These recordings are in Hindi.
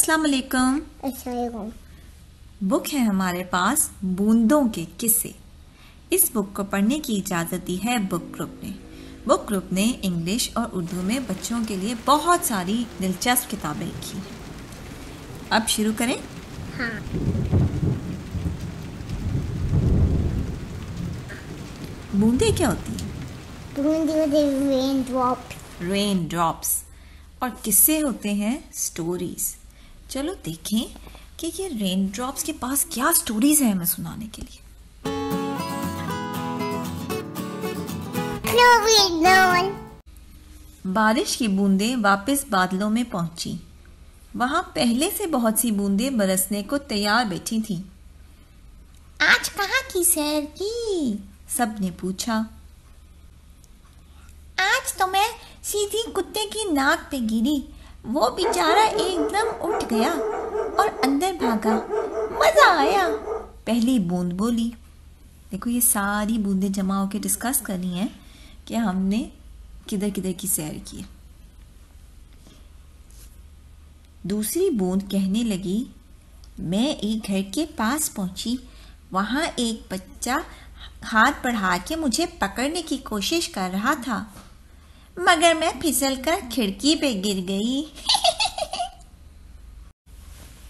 अस्सलाम वालेकुम बुक है हमारे पास बूंदों के किस्से। इस बुक को पढ़ने की इजाज़त दी है बुक ग्रुप ने। बुक ग्रुप ने इंग्लिश और उर्दू में बच्चों के लिए बहुत सारी दिलचस्प किताबें लिखी हैं। अब शुरू करें। हाँ। बूंदे क्या होती हैं? बूंदी होती रेन ड्रॉप रेन ड्रॉप्स और किस्से होते हैं स्टोरीज चलो देखें कि ये रेन ड्रॉप्स के पास क्या स्टोरीज है हमें सुनाने के लिए। बारिश की बूंदें वापस बादलों में पहुँची। वहाँ पहले से बहुत सी बूंदें बरसने को तैयार बैठी थीं। आज कहाँ की सैर की? सबने पूछा। आज तो मैं सीधी कुत्ते की नाक पे गिरी। वो बेचारा एकदम उठ गया और अंदर भागा। मज़ा आया। पहली बूंद बोली, देखो, ये सारी बूंदें जमा होकर डिस्कस करनी है कि हमने किधर किधर की सैर की दूसरी बूंद कहने लगी, मैं एक घर के पास पहुँची। वहाँ एक बच्चा हाथ बढ़ा के मुझे पकड़ने की कोशिश कर रहा था। मगर मैं फिसलकर खिड़की पे गिर गई।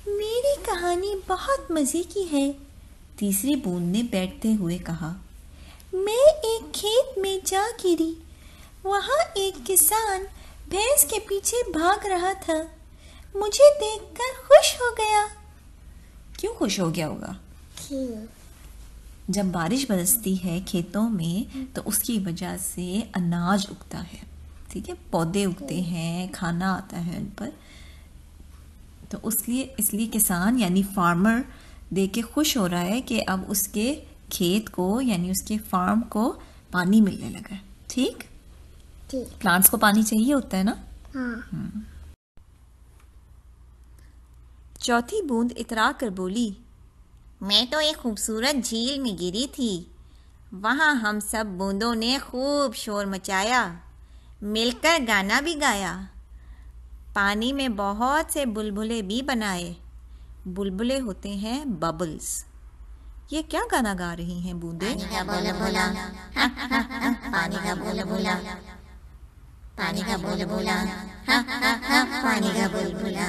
मेरी कहानी बहुत मज़े की है तीसरी बूंद ने बैठते हुए कहा। मैं एक खेत में जा गिरी। वहाँ एक किसान भैंस के पीछे भाग रहा था। मुझे देखकर खुश हो गया। क्यों खुश हो गया होगा? जब बारिश बरसती है खेतों में तो उसकी वजह से अनाज उगता है। ठीक है पौधे उगते हैं खाना आता है उन पर। तो उसलिए इसलिए किसान यानी फार्मर देख के खुश हो रहा है कि अब उसके खेत को यानी उसके फार्म को पानी मिलने लगा ठीक? ठीक। प्लांट्स को पानी चाहिए होता है ना? हाँ। चौथी बूंद इतरा कर बोली मैं तो एक खूबसूरत झील में गिरी थी। वहाँ हम सब बूंदों ने खूब शोर मचाया। मिलकर गाना भी गाया। पानी में बहुत से बुलबुले भी बनाए। बुलबुले होते हैं बबल्स ये क्या गाना गा रही हैं बूंदे? पानी का बोल बोला पानी का बोल बोला पानी का बोल बोला पानी का बोल बोला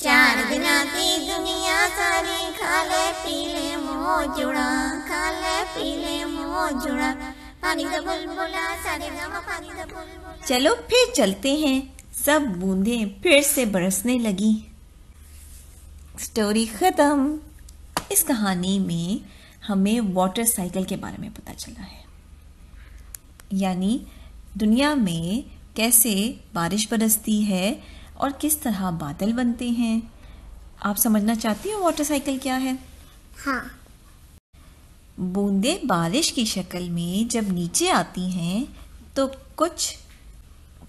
चार दिना की दुनिया सारी खा ले, पी ले मोह जुड़ा। खा ले, पी ले मोह जुड़ा। चलो फिर चलते हैं। सब बूंदें फिर से बरसने लगी। स्टोरी खत्म। इस कहानी में हमें वाटर साइकिल के बारे में पता चला है। यानी दुनिया में कैसे बारिश बरसती है और किस तरह बादल बनते हैं। आप समझना चाहती हो वाटर साइकिल क्या है? हाँ। बूंदे बारिश की शक्ल में जब नीचे आती हैं तो कुछ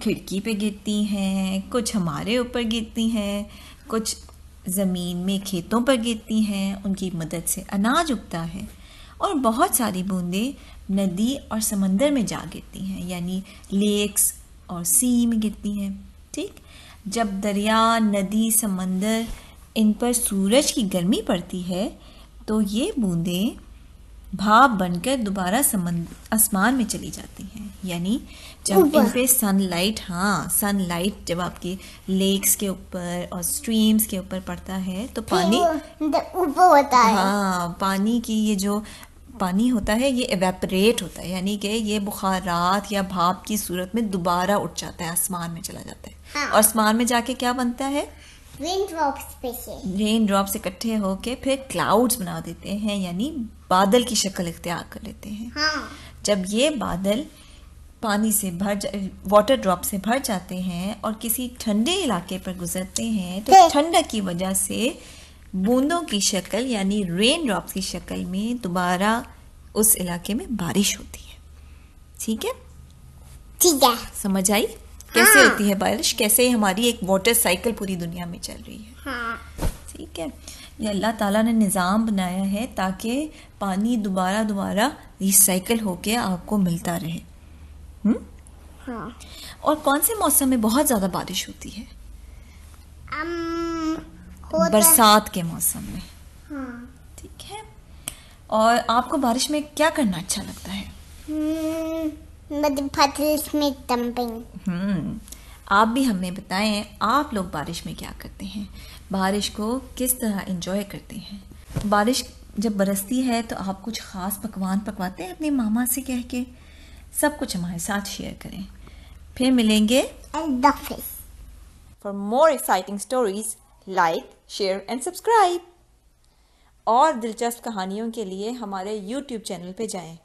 खिड़की पे गिरती हैं, कुछ हमारे ऊपर गिरती हैं, कुछ ज़मीन में खेतों पर गिरती हैं, उनकी मदद से अनाज उगता है। और बहुत सारी बूंदें नदी और समंदर में जा गिरती हैं, यानी लेक्स और सी में गिरती हैं, ठीक? जब दरिया, नदी, समंदर इन पर सूरज की गर्मी पड़ती है तो ये बूंदें भाप बनकर दोबारा आसमान में चली जाती हैं। यानी जब। इन पे सनलाइट हाँ सनलाइट जब आपके लेक्स के ऊपर और स्ट्रीम्स के ऊपर पड़ता है तो पानी ऊपर होता है। हाँ पानी की ये जो पानी होता है ये एवेपरेट होता है। यानी कि ये बुखारात या भाप की सूरत में दोबारा उठ जाता है आसमान में चला जाता है। हाँ। और आसमान में जाके क्या बनता है? रेन ड्रॉप्स पे से। रेन ड्रॉप्स इकट्ठे होके फिर क्लाउड्स बना देते हैं यानी बादल की शक्ल इख्तियार कर लेते हैं। हाँ। जब ये बादल पानी से भर जा, वाटर ड्रॉप से भर जाते हैं और किसी ठंडे इलाके पर गुजरते हैं तो ठंडक की वजह से बूंदों की शक्ल यानी रेन ड्रॉप्स की शक्ल में दोबारा उस इलाके में बारिश होती है। ठीक है? ठीक है। समझ आई? कैसे हाँ। होती है बारिश? कैसे हमारी एक वाटर साइकिल पूरी दुनिया में चल रही है? हाँ। ठीक है। ये अल्लाह ताला ने निज़ाम बनाया है ताकि पानी दोबारा दोबारा रिसाइकल होके आपको मिलता रहे। हम्म हाँ। और कौन से मौसम में बहुत ज़्यादा बारिश होती है? um, बरसात के मौसम में। हाँ। ठीक है। और आपको बारिश में क्या करना अच्छा लगता है? Hmm, हम्म आप भी हमें बताएँ आप लोग बारिश में क्या करते हैं बारिश को किस तरह एंजॉय करते हैं बारिश जब बरसती है तो आप कुछ ख़ास पकवान पकवाते हैं अपने मामा से कह के सब कुछ हमारे साथ शेयर करें फिर मिलेंगे. For more exciting stories, like, share and subscribe. और दिलचस्प कहानियों के लिए हमारे YouTube चैनल पे जाएँ।